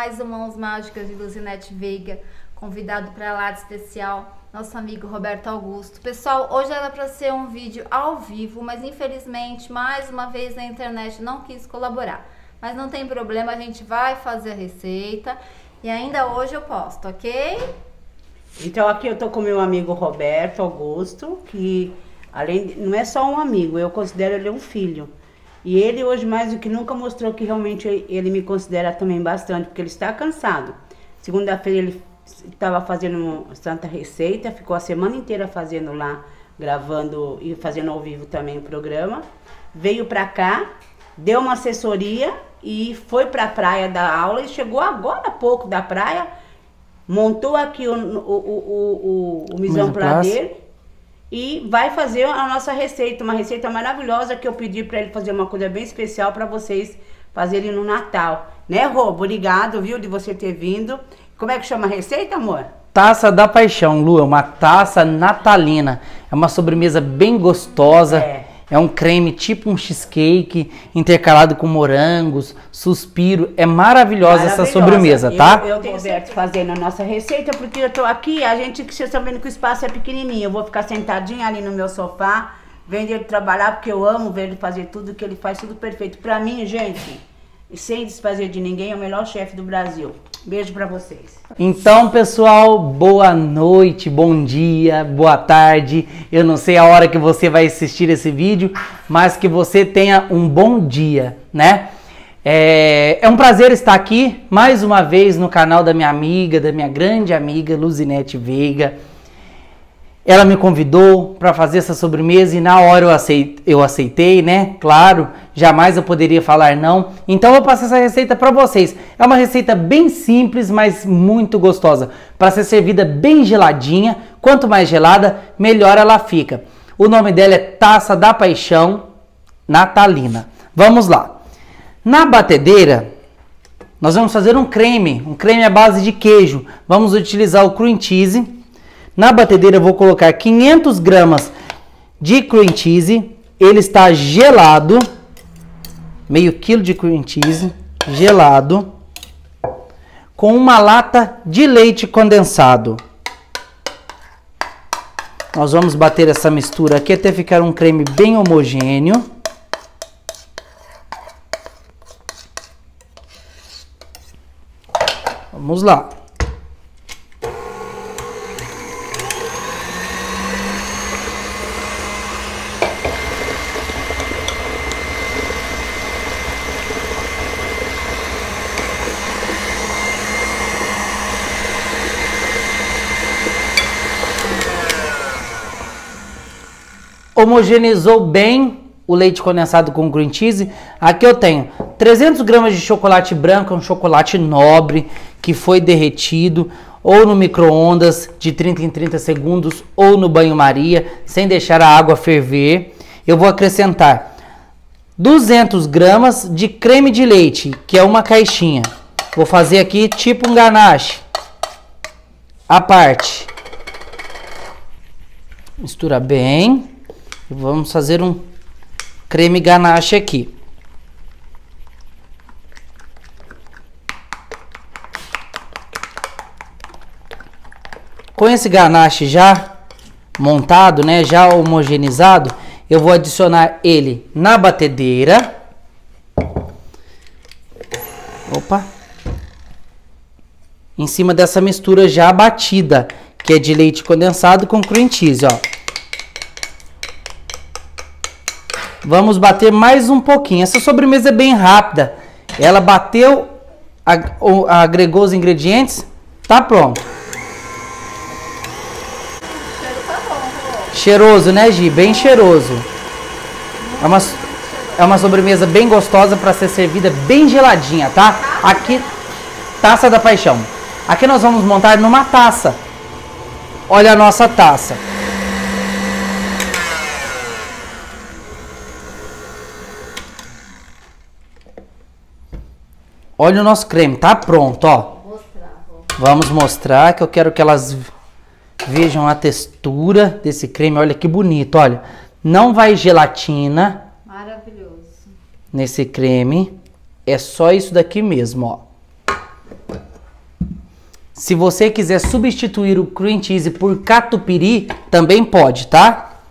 Mais um Mãos Mágicas de Luzinete Veiga. Convidado para lá de especial, nosso amigo Roberto Augusto. Pessoal, hoje era para ser um vídeo ao vivo, mas infelizmente, mais uma vez a internet não quis colaborar. Mas não tem problema, a gente vai fazer a receita e ainda hoje eu posto, ok? Então aqui eu tô com meu amigo Roberto Augusto, que além não é só um amigo, eu considero ele um filho. E ele hoje mais do que nunca mostrou que realmente ele me considera também bastante, porque ele está cansado. Segunda-feira ele estava fazendo Santa Receita, ficou a semana inteira fazendo lá, gravando e fazendo ao vivo também o programa. Veio para cá, deu uma assessoria e foi para a praia da aula e chegou agora há pouco da praia, montou aqui o, o, o, o, misão para dele e vai fazer a nossa receita, uma receita maravilhosa que eu pedi para ele fazer uma coisa bem especial para vocês fazerem no Natal. Né, Rô? Obrigado, viu, de você ter vindo. Como é que chama a receita, amor? Taça da Paixão, Lu, é uma taça natalina. É uma sobremesa bem gostosa. É. É um creme tipo um cheesecake, intercalado com morangos, suspiro. É maravilhosa, essa sobremesa, tá? Eu, eu Roberto, fazendo a nossa receita, porque eu tô aqui, a gente que vocês estão vendo que o espaço é pequenininho. Eu vou ficar sentadinha ali no meu sofá, vendo ele trabalhar, porque eu amo ver ele fazer tudo que ele faz, tudo perfeito. Pra mim, gente, sem desfazer de ninguém, é o melhor chefe do Brasil. Beijo para vocês. Então, pessoal, boa noite, bom dia, boa tarde. Eu não sei a hora que você vai assistir esse vídeo, mas que você tenha um bom dia, né? É, é um prazer estar aqui mais uma vez no canal da minha amiga, da minha grande amiga Luzinete Veiga. Ela me convidou para fazer essa sobremesa e na hora eu aceitei, eu aceitei, né? Claro, jamais eu poderia falar não. Então eu passar essa receita para vocês. É uma receita bem simples, mas muito gostosa, para ser servida bem geladinha. Quanto mais gelada, melhor ela fica. O nome dela é Taça da Paixão Natalina. Vamos lá. Na batedeira, nós vamos fazer um creme, um creme à base de queijo. Vamos utilizar o cream cheese na batedeira eu vou colocar 500 gramas de cream cheese. Ele está gelado. Meio quilo de cream cheese gelado. Com uma lata de leite condensado. Nós vamos bater essa mistura aqui até ficar um creme bem homogêneo. Vamos lá. Homogeneizou bem o leite condensado com cream cheese. Aqui eu tenho 300 gramas de chocolate branco, um chocolate nobre que foi derretido ou no micro-ondas de 30 em 30 segundos ou no banho-maria, sem deixar a água ferver. Eu vou acrescentar 200 gramas de creme de leite, que é uma caixinha. Vou fazer aqui tipo um ganache. A parte. Mistura bem. Vamos fazer um creme ganache aqui. Com esse ganache já montado, né, já homogeneizado, eu vou adicionar ele na batedeira. Opa. Em cima dessa mistura já batida, que é de leite condensado com cream cheese, ó. Vamos bater mais um pouquinho. Essa sobremesa é bem rápida. Ela bateu, ag agregou os ingredientes, tá pronto. Cheiroso, né, Gi? Bem cheiroso. É uma, é uma sobremesa bem gostosa para ser servida bem geladinha, tá? Aqui, taça da paixão. Aqui nós vamos montar numa taça. Olha a nossa taça. Olha o nosso creme, tá pronto, ó. Vamos mostrar que eu quero que elas vejam a textura desse creme. Olha que bonito, olha. Não vai gelatina. Maravilhoso. Nesse creme. É só isso daqui mesmo, ó. Se você quiser substituir o cream cheese por catupiry, também pode, tá?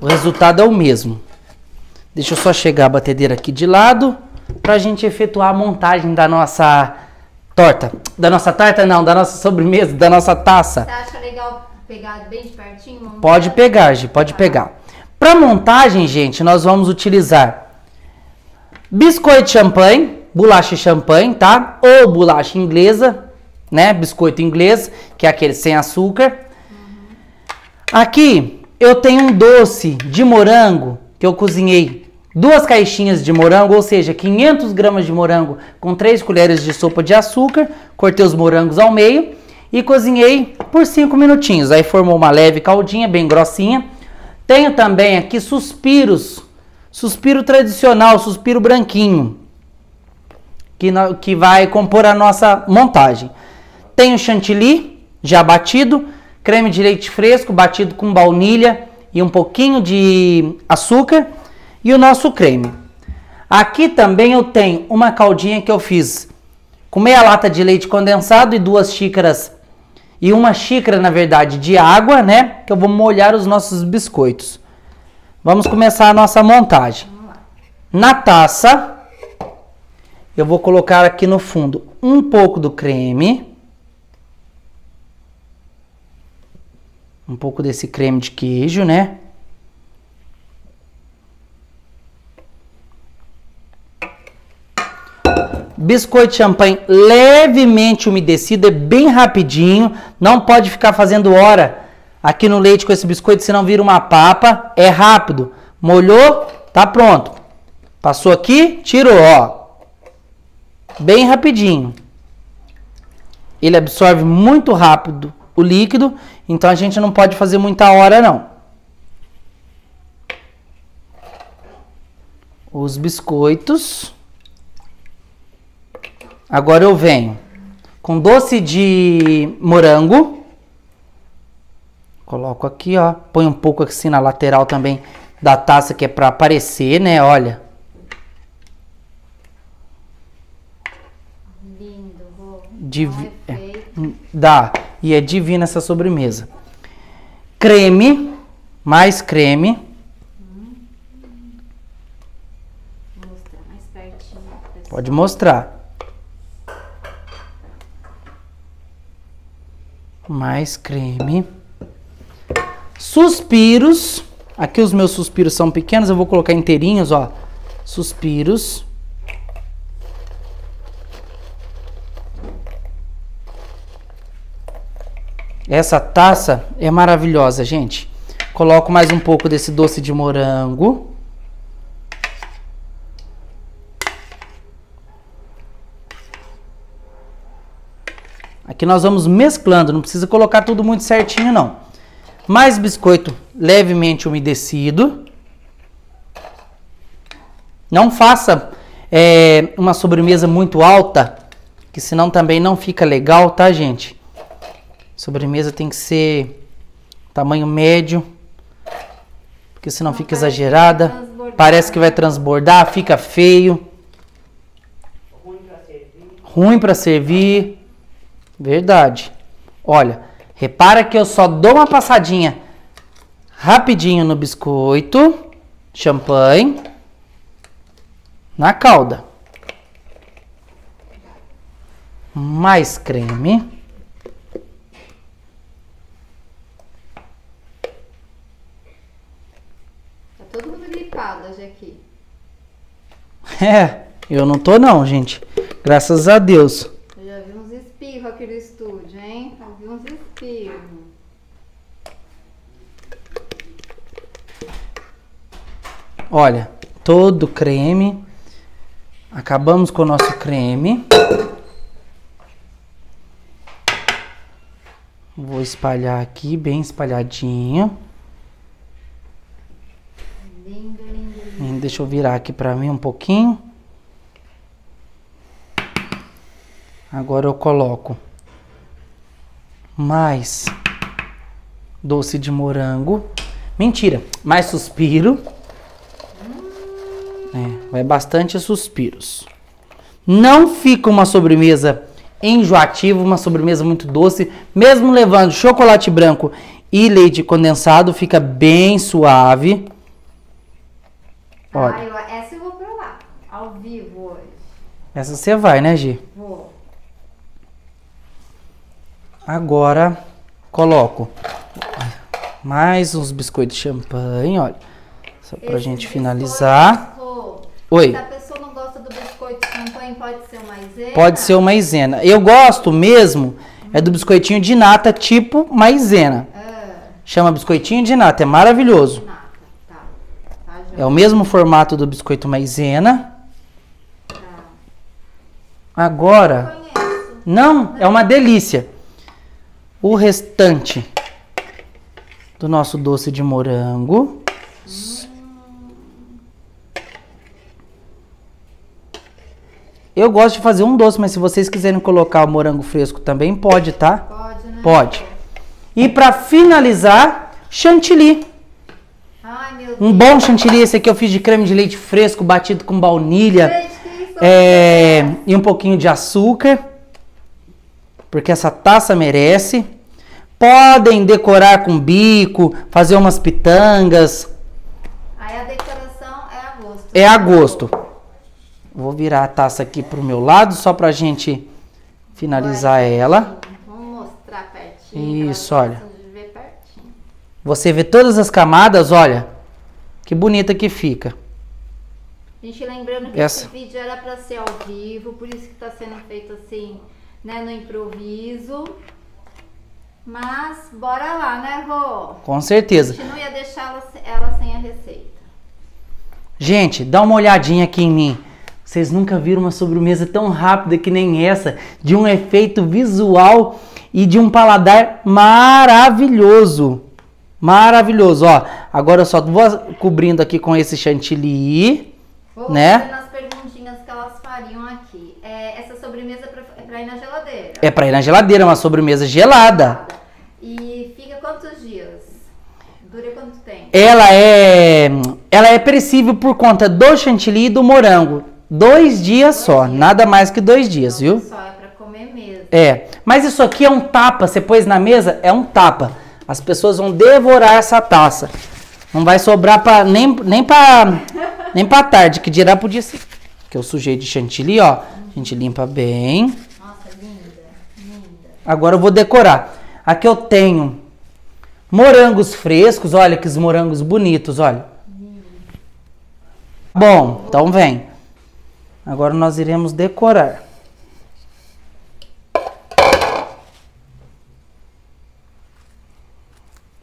O resultado é o mesmo. Deixa eu só chegar a batedeira aqui de lado para a gente efetuar a montagem da nossa torta. Da nossa torta não, da nossa sobremesa, da nossa taça. Você acha legal pegar bem de pertinho? Montar? Pode pegar, Gi, pode pegar. Para montagem, gente, nós vamos utilizar biscoito champanhe, bolacha champanhe, tá? Ou bolacha inglesa, né? Biscoito inglês, que é aquele sem açúcar. Aqui eu tenho um doce de morango que eu cozinhei duas caixinhas de morango, ou seja, 500 gramas de morango com 3 colheres de sopa de açúcar. Cortei os morangos ao meio e cozinhei por 5 minutinhos. Aí formou uma leve caldinha, bem grossinha. Tenho também aqui suspiros, suspiro tradicional, suspiro branquinho, que, que vai compor a nossa montagem. Tenho chantilly, já batido, creme de leite fresco batido com baunilha e um pouquinho de açúcar e o nosso creme. Aqui também eu tenho uma caldinha que eu fiz com meia lata de leite condensado e duas xícaras e uma xícara, na verdade, de água, né? Que eu vou molhar os nossos biscoitos. Vamos começar a nossa montagem. Na taça, eu vou colocar aqui no fundo um pouco do creme. um pouco desse creme de queijo, né? Biscoito champanhe levemente umedecido, é bem rapidinho, não pode ficar fazendo hora aqui no leite com esse biscoito, senão vira uma papa, é rápido. Molhou, tá pronto. Passou aqui, tirou, ó. Bem rapidinho. Ele absorve muito rápido o líquido, então a gente não pode fazer muita hora não. Os biscoitos. Agora eu venho com doce de morango. Coloco aqui, ó. Põe um pouco assim na lateral também da taça que é para aparecer, né? Olha. Lindo, Rô. Divi é, dá. E é divina essa sobremesa. Creme, mais creme. Mostrar mais pertinho. Pode mostrar. Mais creme. Suspiros. Aqui os meus suspiros são pequenos, eu vou colocar inteirinhos, ó. Suspiros. Essa taça é maravilhosa, gente. Coloco mais um pouco desse doce de morango. Aqui nós vamos mesclando, não precisa colocar tudo muito certinho não. Mais biscoito levemente umedecido. Não faça é, uma sobremesa muito alta, que senão também não fica legal, tá, gente? Sobremesa tem que ser tamanho médio, porque senão Não fica que exagerada. transbordar. Parece que vai transbordar, fica feio. Ruim para servir. Verdade. Olha, repara que eu só dou uma passadinha rapidinho no biscoito, champanhe, na calda. Mais creme. Tá todo mundo gripado hoje aqui. É, eu não tô não, gente. Graças a Deus. Eu já vi uns espirros aqui no estúdio, hein? Vi uns espirros. Olha, todo creme. Acabamos com o nosso creme. Vou espalhar aqui, bem espalhadinho. Lindo, lindo, lindo. Deixa eu virar aqui pra mim um pouquinho. Agora eu coloco mais doce de morango. Mentira, mais suspiro. É, vai bastante suspiros. Não fica uma sobremesa enjoativa, uma sobremesa muito doce, mesmo levando chocolate branco e leite condensado, fica bem suave. Olha. Ah, essa eu vou provar, ao vivo hoje. Essa você vai, né, Gi? Vou. Agora, coloco mais uns biscoitos de champanhe, olha. Só pra Esse gente finalizar. Oi. Se a pessoa não gosta do biscoito de champanhe, pode ser o maisena? Pode ser o maisena. Eu gosto mesmo é do biscoitinho de nata tipo maisena. É. Chama biscoitinho de nata, é maravilhoso. Tá. Tá, é o mesmo formato do biscoito maisena. Tá. Agora, não, é uma delícia. O restante do nosso doce de morango. Eu gosto de fazer um doce, mas se vocês quiserem colocar o morango fresco também pode, tá? Pode, né? Pode. E para finalizar, chantilly. Ai, meu Deus. Um bom chantilly, esse aqui eu fiz de creme de leite fresco batido com baunilha. É, e um pouquinho de açúcar. Porque essa taça merece. Podem decorar com bico, fazer umas pitangas. Aí a decoração é a gosto. É a gosto. Vou virar a taça aqui pro meu lado, só pra gente finalizar ela. Vamos mostrar pertinho. Isso, olha. Você vê todas as camadas, olha. Que bonita que fica. Gente, lembrando que Essa. esse vídeo era para ser ao vivo, por isso que tá sendo feito assim, né, no improviso. Mas bora lá, né, Rô? Com certeza. A gente não ia deixar ela, sem a receita. Gente, dá uma olhadinha aqui em mim. Vocês nunca viram uma sobremesa tão rápida que nem essa, de um efeito visual e de um paladar maravilhoso. Maravilhoso, ó. Agora eu só vou cobrindo aqui com esse chantilly, vou né? nas perguntinhas que elas fariam aqui. É, essa sobremesa é pra, é pra ir na geladeira? É pra ir na geladeira, é uma sobremesa gelada. E fica quantos dias? Dura quanto tempo? Ela é, ela é perecível por conta do chantilly e do morango. Dois dias só, nada mais que dois dias, viu? Só é pra comer mesmo. É, mas isso aqui é um tapa, você pôs na mesa, é um tapa. As pessoas vão devorar essa taça. Não vai sobrar pra, nem, nem, pra, nem pra tarde, que dirá pro dia seguinte. Que eu sujei de chantilly, ó. A gente limpa bem. Nossa, linda, linda. Agora eu vou decorar. Aqui eu tenho morangos frescos, olha que os morangos bonitos, olha. Bom, então vem. Agora nós iremos decorar.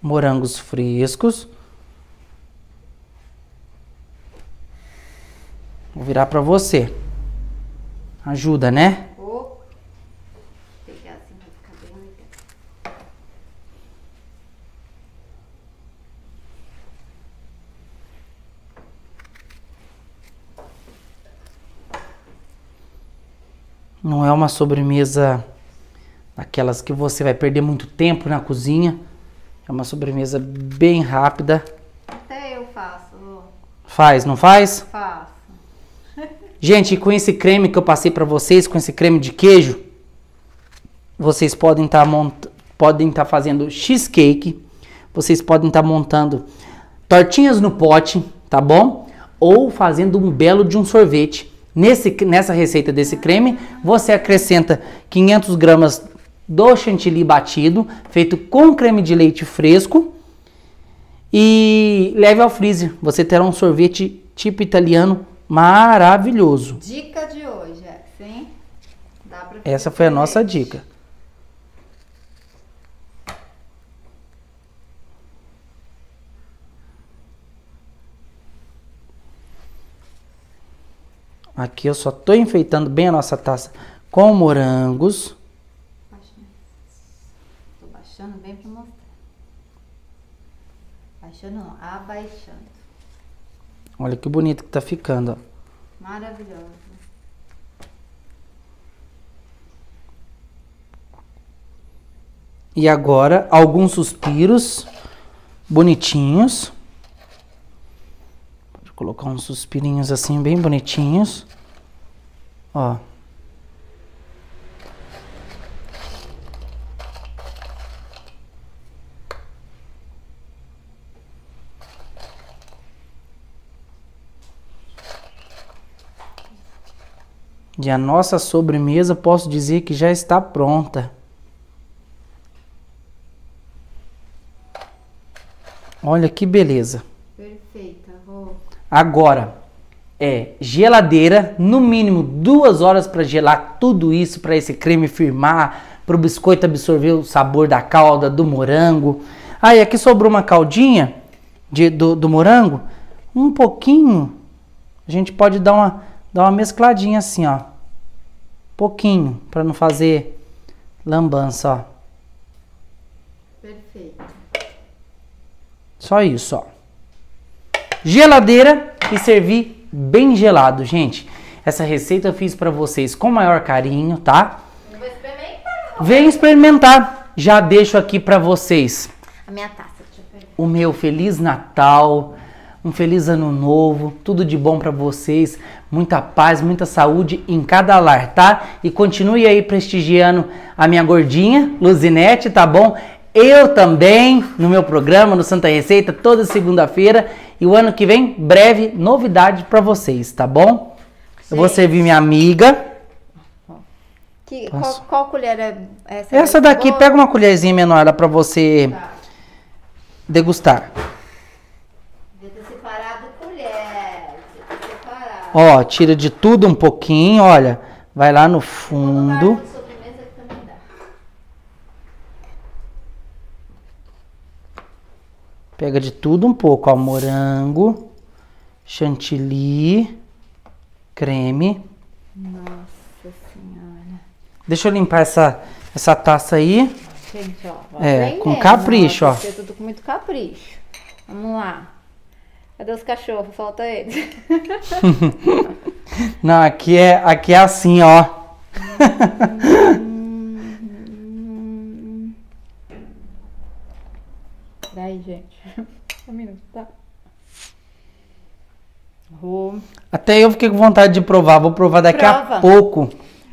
Morangos frescos. Vou virar para você. Ajuda, né? Vou pegar assim ficar bem legal. Não é uma sobremesa daquelas que você vai perder muito tempo na cozinha. É uma sobremesa bem rápida. Até eu faço. Faz, não faz? Faço. Gente, com esse creme que eu passei para vocês, com esse creme de queijo, vocês podem estar tá mont... podem estar tá fazendo cheesecake, vocês podem estar tá montando tortinhas no pote, tá bom? Ou fazendo um belo de um sorvete. Nesse, nessa receita desse creme, você acrescenta 500 gramas do chantilly batido, feito com creme de leite fresco, e leve ao freezer. Você terá um sorvete tipo italiano maravilhoso. Dica de hoje, é, sim? Essa foi a nossa dica. Aqui eu só estou enfeitando bem a nossa taça com morangos. Estou baixando bem para mostrar. Baixando não, abaixando. Olha que bonito que tá ficando, ó. Maravilhoso. E agora, alguns suspiros bonitinhos. Colocar uns suspirinhos assim, bem bonitinhos. Ó. E a nossa sobremesa posso dizer que já está pronta. Olha que beleza. Agora é geladeira, no mínimo duas horas para gelar tudo isso para esse creme firmar, para o biscoito absorver o sabor da calda do morango. Ah, e aqui sobrou uma caldinha de, do, do morango, um pouquinho. A gente pode dar uma Dá uma mescladinha assim, ó. Pouquinho, para não fazer lambança, ó. Perfeito. Só isso, ó. Geladeira e servir bem gelado, gente. Essa receita eu fiz para vocês com maior carinho, tá? Eu vou experimentar. Vem experimentar. Já deixo aqui para vocês A minha taça, deixa eu pegar. o meu feliz Natal, um feliz ano novo, tudo de bom para vocês, muita paz, muita saúde em cada lar, tá? E continue aí prestigiando a minha gordinha, Luzinete, tá bom? Eu também no meu programa no Santa Receita toda segunda-feira e o ano que vem breve novidade para vocês, tá bom? Eu vou Gente. servir minha amiga. Que, qual, qual colher é essa? Essa daqui Boa? pega uma colherzinha menor lá para você Tá. degustar. Devia ter separado colher. Devia ter separado. Ó, tira de tudo um pouquinho, olha. Vai lá no fundo. botar de sobremesa que também dá. Pega de tudo um pouco, ó. Morango, chantilly, creme. Nossa senhora. Deixa eu limpar essa, essa taça aí. Gente, ó. É, com capricho, né? ó. Eu tô com muito capricho. Vamos lá. Cadê os cachorros? Falta eles. Não, aqui é, aqui é assim, ó. Peraí, gente. Um minuto, tá? Vou. Até eu fiquei com vontade de provar. Vou provar daqui a Prova. pouco.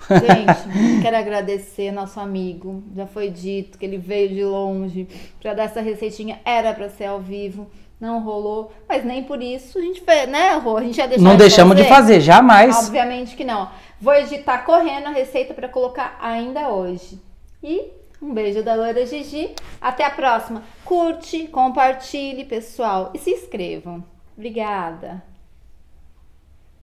Gente, quero agradecer nosso amigo. Já foi dito que ele veio de longe para dar essa receitinha. Era para ser ao vivo, não rolou, mas nem por isso a gente fez, né, Rô? A gente já deixou Não deixamos de fazer, jamais. Obviamente que não. Vou editar correndo a receita para colocar ainda hoje. E um beijo da Loira Gigi. Até a próxima. Curte, compartilhe, pessoal, e se inscrevam. Obrigada.